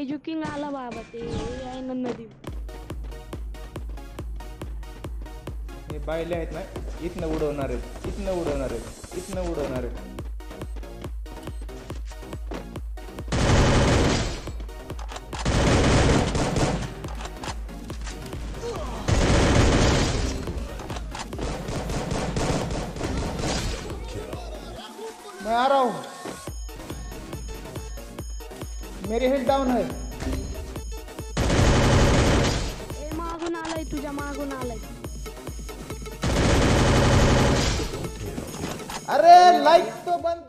एज्युकिंग आला बाबा ते. आहे ना नदी हे बायले आहेत ना इथनं उडवणार आहेत इथनं उडवणार आहेत इथनं उडवणार आहेत. Arrow. मेरी हिल डाउन है। ए मागून आलाय तुझ्या मागून आलाय. अरे लाइट तो बंद